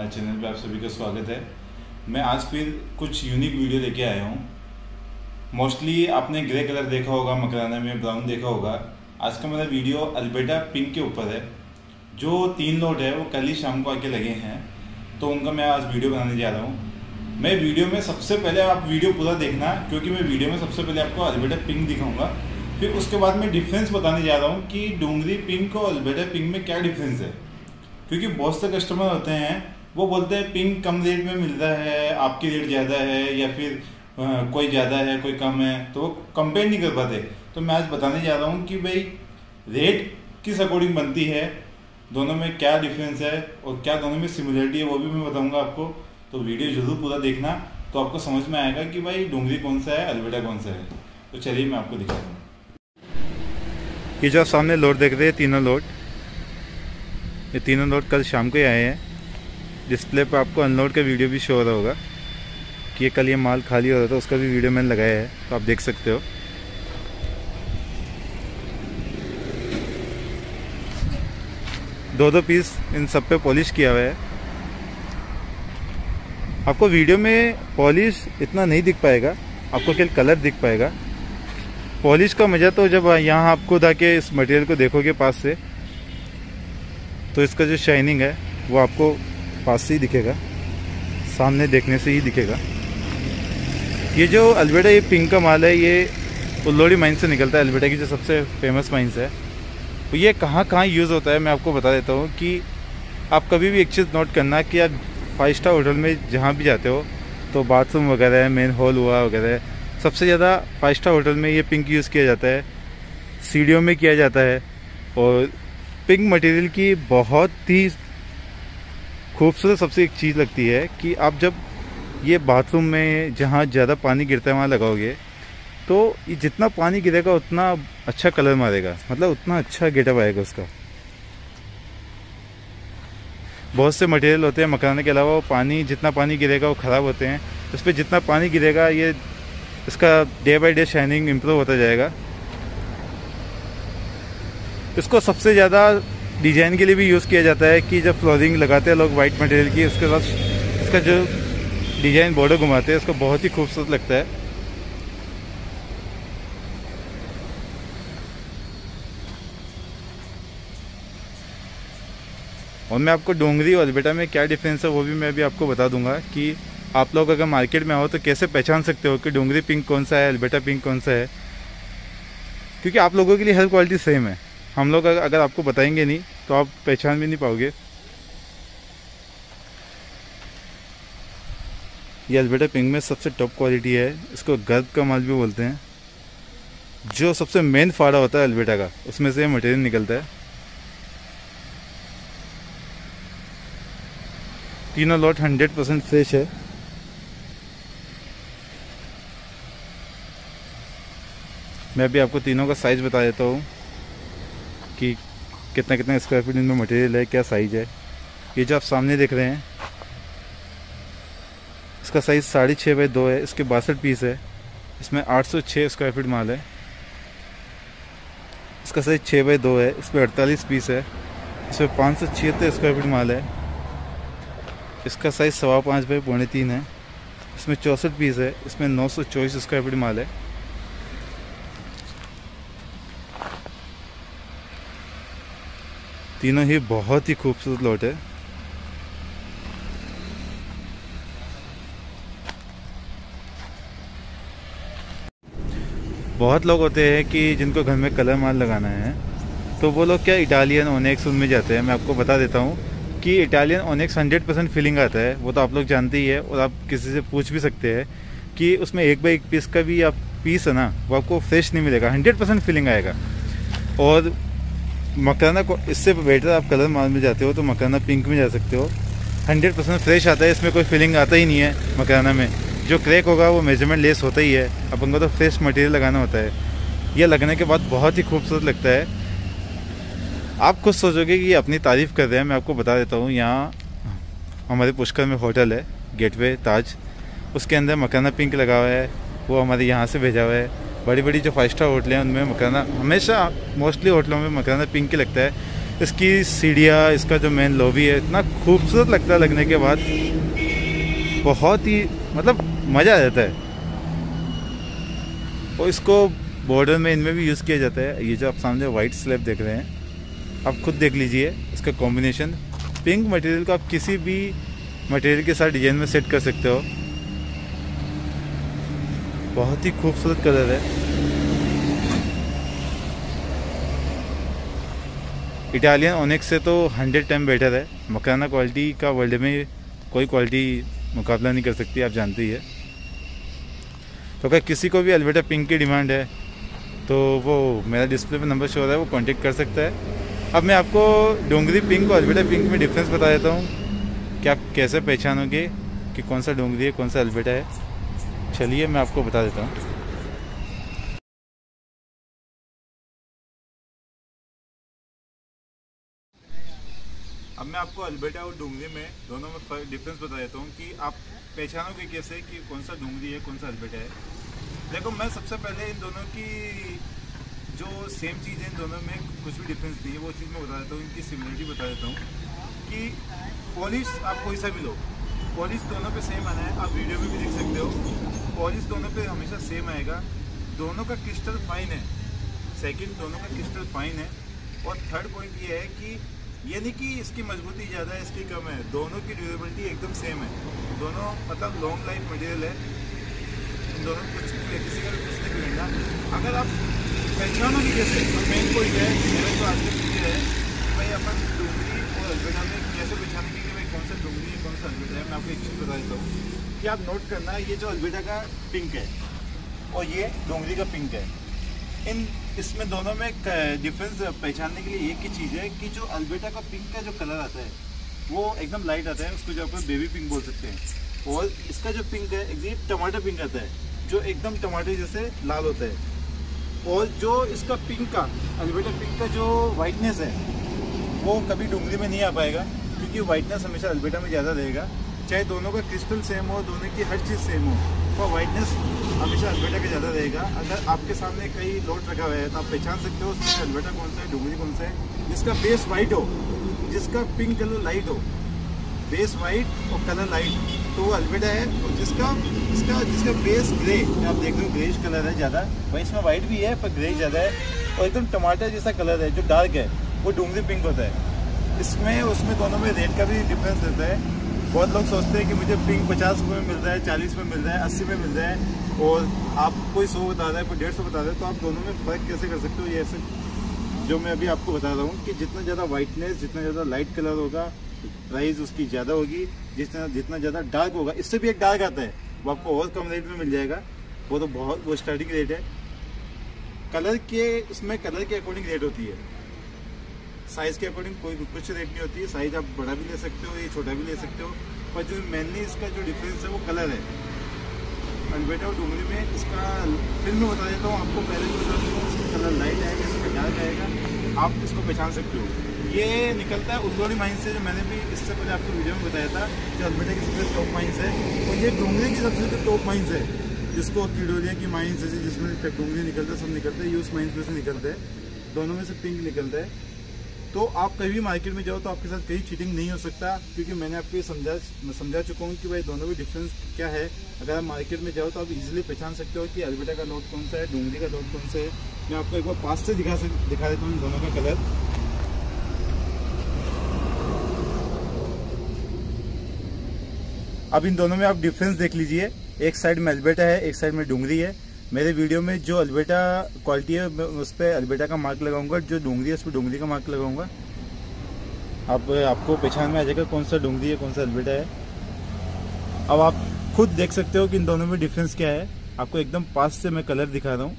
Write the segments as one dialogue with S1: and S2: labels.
S1: हमारे चैनल पे आप सभी का स्वागत है। मैं आज फिर कुछ यूनिक वीडियो लेके आया हूँ। मोस्टली आपने ग्रे कलर देखा होगा, मकराना में ब्राउन देखा होगा। आज का मेरा वीडियो अल्बेटा पिंक के ऊपर है। जो तीन लोड है, वो कल ही शाम को आके लगे हैं। तो उनका मैं आज वीडियो बनाने जा रहा हूँ। मैं वीडियो में सबसे पहले आप वीडियो पूरा देखना, क्योंकि मैं वीडियो में सबसे पहले आपको अल्बेटा पिंक दिखाऊँगा। फिर उसके बाद मैं डिफरेंस बताने जा रहा हूँ कि डूंगरी पिंक और अल्बेटा पिंक में क्या डिफरेंस है। क्योंकि बहुत से कस्टमर होते हैं वो बोलते हैं, पिंक कम रेट में मिलता है, आपकी रेट ज़्यादा है या फिर कोई ज़्यादा है, कोई कम है। तो वो कंपेयर नहीं कर पाते। तो मैं आज बताने जा रहा हूँ कि भाई, रेट किस अकॉर्डिंग बनती है, दोनों में क्या डिफरेंस है और क्या दोनों में सिमिलरिटी है, वो भी मैं बताऊँगा आपको। तो वीडियो ज़रूर पूरा देखना। तो आपको समझ में आएगा कि भाई, डूंगरी कौन सा है अल्बेटा कौन सा है। तो चलिए मैं आपको दिखा दूँ
S2: ये जो आप सामने लोड देख रहे हैं तीनों लोड। ये तीनों लोड कल शाम को ही आए हैं। डिस्प्ले पर आपको अनलोड का वीडियो भी शो हो रहा होगा कि ये कल ये माल खाली हो रहा था, उसका भी वीडियो मैंने लगाया है तो आप देख सकते हो। दो दो पीस इन सब पे पॉलिश किया हुआ है। आपको वीडियो में पॉलिश इतना नहीं दिख पाएगा, आपको केवल कलर दिख पाएगा। पॉलिश का मज़ा तो जब यहाँ आप खुद आके इस मटेरियल को देखोगे पास से तो इसका जो शाइनिंग है, वो आपको पास से ही दिखेगा। सामने देखने से ही दिखेगा। ये जो अल्बेटा ये पिंक का माल है, ये उल्लोड़ी माइन से निकलता है। अल्बेटा की जो सबसे फ़ेमस माइंस है। तो ये कहाँ कहाँ यूज़ होता है, मैं आपको बता देता हूँ कि आप कभी भी एक चीज़ नोट करना कि आप फाइव स्टार होटल में जहाँ भी जाते हो तो बाथरूम वगैरह मेन हॉल हुआ वगैरह, सबसे ज़्यादा फाइव स्टार होटल में ये पिंक यूज़ किया जाता है। सीढ़ियों में किया जाता है। और पिंक मटेरियल की बहुत ही खूबसूरत सबसे एक चीज़ लगती है कि आप जब ये बाथरूम में जहाँ ज़्यादा पानी गिरता है वहाँ लगाओगे तो ये जितना पानी गिरेगा उतना अच्छा कलर मारेगा। मतलब उतना अच्छा गेटअप आएगा उसका। बहुत से मटेरियल होते हैं मकाने के अलावा पानी, जितना पानी गिरेगा वो ख़राब होते हैं। उस पर जितना पानी गिरेगा, ये इसका day by day shining improve होता जाएगा। इसको सबसे ज़्यादा डिज़ाइन के लिए भी यूज़ किया जाता है कि जब फ्लोरिंग लगाते हैं लोग वाइट मटेरियल की, उसके बाद इसका जो डिज़ाइन बॉर्डर घुमाते हैं, उसको बहुत ही खूबसूरत लगता है। और मैं आपको डोंगरी और अलबेटा में क्या डिफरेंस है, वो भी मैं अभी आपको बता दूँगा कि आप लोग अगर मार्केट में आओ तो कैसे पहचान सकते हो कि डोंगरी पिंक कौन सा है, अलबेटा पिंक कौन सा है? क्योंकि आप लोगों के लिए हर क्वालिटी सेम है। हम लोग अगर आपको बताएँगे नहीं तो आप पहचान भी नहीं पाओगे। ये अलबेटा पिंक में सबसे टॉप क्वालिटी है। इसको गर्द का माल भी बोलते हैं। जो सबसे मेन फाड़ा होता है अलबेटा का, उसमें से मटेरियल निकलता है। तीनों लॉट हंड्रेड परसेंट फ्रेश है। मैं अभी आपको तीनों का साइज़ बता देता हूँ। कि कितना कितना स्क्वायर फीट इनमें मटेरियल है, क्या साइज़ है। ये जो आप सामने देख रहे हैं, इसका साइज़ साढ़े छः बाई दो है, इसके बासठ पीस है। इसमें आठ सौ छः स्क्वायर फीट माल है। इसका साइज़ छः बाई दो है, इसमें अड़तालीस पीस है। इसमें पाँच सौ छिहत्तर स्क्वायर फीट माल है। इसका साइज़ सवा पाँच बाई पौने तीन है। इसमें चौंसठ पीस है, इसमें नौ सौ चौबीस स्क्वायर फीट माल है। तीनों ही बहुत ही खूबसूरत लॉट है। बहुत लोग होते हैं कि जिनको घर में कलर माल लगाना है तो वो लोग क्या इटालियन ओनेक्स उनमें जाते हैं? मैं आपको बता देता हूँ कि इटालियन ओनेक्स हंड्रेड परसेंट फीलिंग आता है। वो तो आप लोग जानते ही है और आप किसी से पूछ भी सकते हैं कि उसमें एक बाई एक पीस का भी आप पीस है ना, वो आपको फ्रेश नहीं मिलेगा। हंड्रेड परसेंट फीलिंग आएगा। और मकराना को, इससे बेटर आप कलर माल में जाते हो तो मकराना पिंक में जा सकते हो। हंड्रेड परसेंट फ्रेश आता है, इसमें कोई फीलिंग आता ही नहीं है मकराना में। जो क्रैक होगा, वो मेज़रमेंट लेस होता ही है। अपन को तो फ्रेश मटेरियल लगाना होता है। यह लगने के बाद बहुत ही खूबसूरत लगता है। आप खुद सोचोगे कि अपनी तारीफ़ कर रहे हैं, मैं आपको बता देता हूँ। यहाँ हमारे पुष्कर में होटल है गेटवे ताज। उसके अंदर मकाना पिंक लगा हुआ है, वो हमारे यहाँ से भेजा हुआ है। बड़ी बड़ी जो फाइव स्टार होटलें हैं, उनमें मकाना हमेशा मोस्टली होटलों में मकाना पिंक ही लगता है। इसकी सीढ़ियाँ, इसका जो मेन लॉबी है, इतना खूबसूरत लगता है लगने के बाद। बहुत ही मतलब मज़ा आ जाता है। और इसको बॉर्डर में, इनमें भी यूज़ किया जाता है। ये जो आप सामने वाइट स्लेब देख रहे हैं, आप खुद देख लीजिए इसका कॉम्बिनेशन पिंक मटेरियल को आप किसी भी मटेरियल के साथ डिज़ाइन में सेट कर सकते हो। बहुत ही खूबसूरत कलर है। इटालियन ओनेक्स से तो हंड्रेड टाइम बेटर है। मकाना क्वालिटी का वर्ल्ड में कोई क्वालिटी मुकाबला नहीं कर सकती, आप जानते ही है। तो अगर किसी को भी अल्बेटा पिंक की डिमांड है तो वो मेरा डिस्प्ले पे नंबर शो रहा है, वो कांटेक्ट कर सकता है। अब मैं आपको डोंगरी पिंक और अल्बेटा पिंक में डिफरेंस बता देता हूँ, कि आप कैसे पहचानोगे कि कौन सा डोंगरी है, कौन सा अल्बेटा है। चलिए, मैं आपको बता देता हूँ। अब मैं आपको अल्बेटा और डूंगरी में दोनों में डिफरेंस बता देता हूँ कि आप पहचानोगे कैसे कि कौन सा डूंगरी है, कौन सा अल्बेटा है। देखो, मैं सबसे पहले इन दोनों की जो सेम चीज़ है, इन दोनों में कुछ भी डिफरेंस नहीं है, वो चीज़ मैं बता देता हूँ, इनकी सिमिलरिटी बता देता हूँ कि पॉलिश आप कोई सा भी लो पॉलिश दोनों पे सेम आना है, आप वीडियो में भी देख सकते हो। पॉलिश दोनों पे हमेशा सेम आएगा। दोनों का क्रिस्टल फाइन है। सेकंड दोनों का क्रिस्टल फाइन है। और थर्ड पॉइंट ये है कि ये नहीं कि इसकी मजबूती ज़्यादा है, इसकी कम है। दोनों की ड्यूरेबिलिटी एकदम सेम है। दोनों मतलब लॉन्ग लाइफ मटेरियल है। दोनों कुछ किसी का कुछ नहीं मिलेगा। अगर आप पहचानोगे तो मेन पॉइंट है, मेरा तो आज है भाई अपन डूंगरी और अल्बेटा में कैसे पहचानेंगे कि भाई कौन सा डूंगरी है कौन सा अल्बेटा है मैं आपको एक चीज़ बता देता हूँ कि आप नोट करना, ये जो अल्बेटा का पिंक है और ये डोंगरी का पिंक है। इन, इसमें दोनों में डिफरेंस पहचानने के लिए एक ही चीज़ है कि जो अलबेटा का पिंक का जो कलर आता है, वो एकदम लाइट आता है, उसको जो आप बेबी पिंक बोल सकते हैं। और इसका जो पिंक है एकदम टमाटर पिंक आता है, जो एकदम टमाटर जैसे लाल होता है। और जो इसका पिंक का अलबेटा पिंक का जो वाइटनेस है, वो कभी डूंगरी में नहीं आ पाएगा, क्योंकि वाइटनेस हमेशा अलबेटा में ज़्यादा रहेगा। चाहे दोनों का क्रिस्टल सेम हो, दोनों की हर चीज़ सेम हो तो वाइटनेस हमेशा अल्बेटा का ज़्यादा रहेगा। अगर आपके सामने कई लोट रखा हुआ है तो आप पहचान सकते हो उसमें अल्बेटा कौन सा है डुंगरी कौन सा है। जिसका बेस वाइट हो, जिसका पिंक कलर लाइट हो बेस वाइट और कलर लाइट तो वो अल्बेटा है। और जिसका जिसका जिसका बेस ग्रे आप देख रहे हो ग्रेश कलर है ज़्यादा। वही इसमें वाइट भी है, पर ग्रे ज़्यादा है। और एकदम टमाटर जैसा कलर है, जो डार्क है, वो डूंगरी पिंक होता है। इसमें, उसमें दोनों में रेट का भी डिफरेंस रहता है। बहुत लोग सोचते हैं कि मुझे पिंक पचास रुपये में मिल रहा है, चालीस में मिल रहा है, अस्सी में मिल रहा है। और आप कोई सौ बता रहा है, कोई डेढ़ सौ बता रहा है तो आप दोनों में फ़र्क कैसे कर सकते हो? ये ऐसे जो मैं अभी आपको बता रहा हूँ कि जितना ज़्यादा वाइटनेस जितना ज़्यादा लाइट कलर होगा प्राइस उसकी ज़्यादा होगी। जितना जितना ज़्यादा डार्क होगा, इससे भी एक डार्क आता है। वो आपको और कम रेट में मिल जाएगा। वो तो बहुत, वो स्टार्टिंग रेट है। कलर के, उसमें कलर के अकॉर्डिंग रेट होती है। साइज़ के अकॉर्डिंग कोई कुछ रेट नहीं होती है साइज़ आप बड़ा भी ले सकते हो या छोटा भी ले सकते हो, पर जो मेनली इसका जो डिफरेंस है वो कलर है। अल्बेटा और डूंगरी में इसका फिर मैं बता देता हूँ आपको पहले जो इसका कलर लाइट आएगा इसमें डार्क आएगा, आप इसको पहचान सकते हो। ये निकलता है उदौड़ी माइन से जो मैंने भी इससे पहले आपको वीडियो में बताया था, जो अल्बेटा की सबसे टॉप माइंस है। और ये डूंगरी की सबसे टॉप माइंस है, जिसको किडोरिया की माइंस जैसे जिसमें डूंगरी निकलता है, सब निकलता है, ये उस माइंस में से निकलते हैं। दोनों में से पिंक निकलता है। तो आप कहीं भी मार्केट में जाओ तो आपके साथ कहीं चीटिंग नहीं हो सकता, क्योंकि मैंने आपको ये समझा समझा चुका हूँ कि भाई दोनों में डिफरेंस क्या है। अगर आप मार्केट में जाओ तो आप इजीली पहचान सकते हो कि अल्बेटा का लोट कौन सा है डूंगरी का लोट कौन सा है। मैं आपको एक बार पास से दिखा सक, दिखा देता हूँ इन दोनों का कलर अब इन दोनों में आप डिफरेंस देख लीजिए। एक साइड में अल्बेटा है, एक साइड में डूंगरी है। मेरे वीडियो में जो अल्बेटा क्वालिटी है उस पर अल्बेटा का मार्क लगाऊँगा, जो डूंगरी है, उस पर डूंगरी का मार्क लगाऊँगा। अब आपको पहचान में आ जाएगा कौन सा डूंगरी है, कौन सा अल्बेटा है। अब आप खुद देख सकते हो कि इन दोनों में डिफरेंस क्या है। आपको एकदम पास से मैं कलर दिखा रहा हूँ।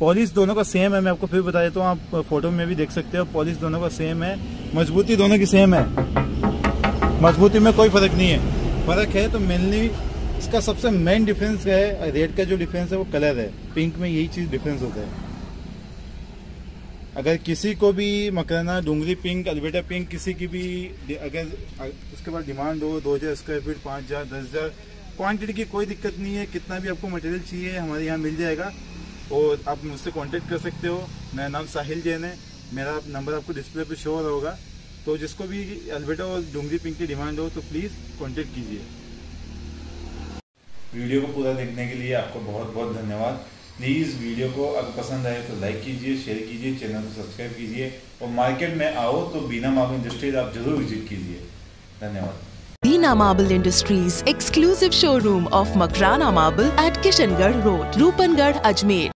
S2: पॉलिश दोनों का सेम है, मैं आपको फिर बता देता हूँ, आप फ़ोटो में भी देख सकते हो पॉलिश दोनों का सेम है, मजबूती दोनों की सेम है। मजबूती में कोई फ़र्क नहीं है। फ़र्क है तो मेनली इसका सबसे मेन डिफरेंस है? रेड का जो डिफरेंस है, वो कलर है। पिंक में यही चीज़ डिफरेंस होता है। अगर किसी को भी मकराना डूंगरी पिंक अलबेटा पिंक किसी की भी अगर उसके बाद डिमांड हो, दो हज़ार स्क्वायर फीट पाँच हज़ार, दस हज़ार क्वान्टिटी की कोई दिक्कत नहीं है। कितना भी आपको मटेरियल चाहिए, हमारे यहाँ मिल जाएगा। और आप मुझसे कांटेक्ट कर सकते हो। मेरा नाम साहिल जैन है।
S3: मेरा नंबर आपको डिस्प्ले पे शो हो रहा होगा। तो जिसको भी अलबेटा और डूंगरी पिंक की डिमांड हो तो प्लीज़ कॉन्टेक्ट कीजिए।
S2: वीडियो को पूरा देखने के लिए आपको बहुत बहुत धन्यवाद। प्लीज़ वीडियो को अगर पसंद आए तो लाइक कीजिए शेयर कीजिए चैनल को सब्सक्राइब कीजिए और मार्केट में आओ तो बीना मार्बल इंडस्ट्रीज़ आप ज़रूर विज़िट कीजिए। धन्यवाद।
S4: बीना Marble Industries exclusive showroom of Makrana Marble at Kishangarh Road, Rupangarh, Ajmer.